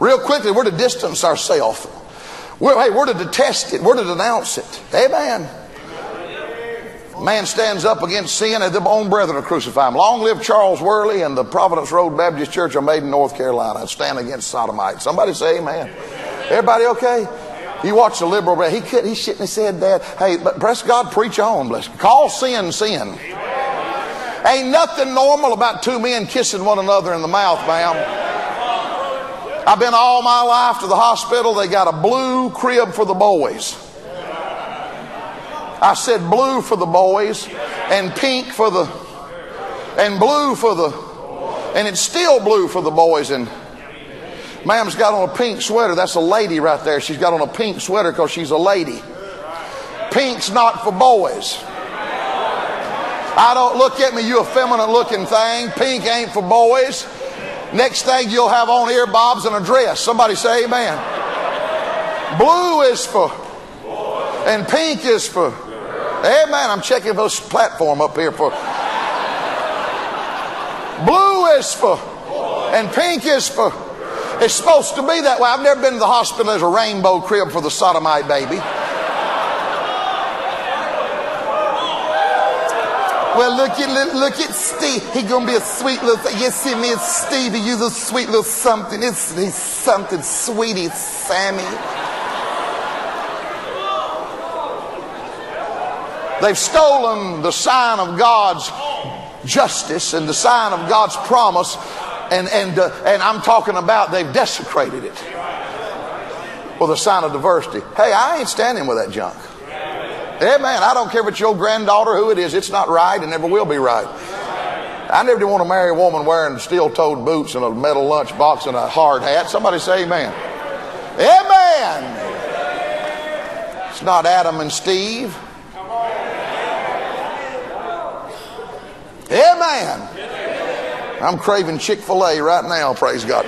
Real quickly, we're to distance ourselves. We're, hey, we're to detest it. We're to denounce it. Amen. Man stands up against sin, and their own brethren crucify him. Long live Charles Worley and the Providence Road Baptist Church of Maiden, North Carolina. Stand against sodomites. Somebody say amen. Everybody okay? You watch the liberal, he could, he shouldn't have said that. Hey, but bless God, preach on, bless. Call sin sin. Ain't nothing normal about two men kissing one another in the mouth, ma'am. I've been all my life to the hospital. They got a blue crib for the boys. I said blue for the boys and pink for the, and blue for the, and it's still blue for the boys. And ma'am's got on a pink sweater. That's a lady right there. She's got on a pink sweater because she's a lady. Pink's not for boys. I don't look at me, you effeminate looking thing. Pink ain't for boys. Next thing you'll have on ear bobs and a dress. Somebody say amen. Blue is for, and pink is for. Amen. I'm checking this platform up here for. Blue is for, and pink is for. It's supposed to be that way. I've never been to the hospital. There's a rainbow crib for the sodomite baby. Well, look at look at Steve. He gonna be a sweet little. Yes, see me, it's Stevie. You's a sweet little something. It's he's something, sweetie, Sammy. They've stolen the sign of God's justice and the sign of God's promise, and and uh, and I'm talking about they've desecrated it for the sign of diversity. Hey, I ain't standing with that junk. Amen. I don't care if it's your granddaughter, who it is. It's not right and never will be right. I never did want to marry a woman wearing steel-toed boots and a metal lunchbox and a hard hat. Somebody say amen. Amen. It's not Adam and Steve. Amen. I'm craving Chick-fil-A right now, praise God.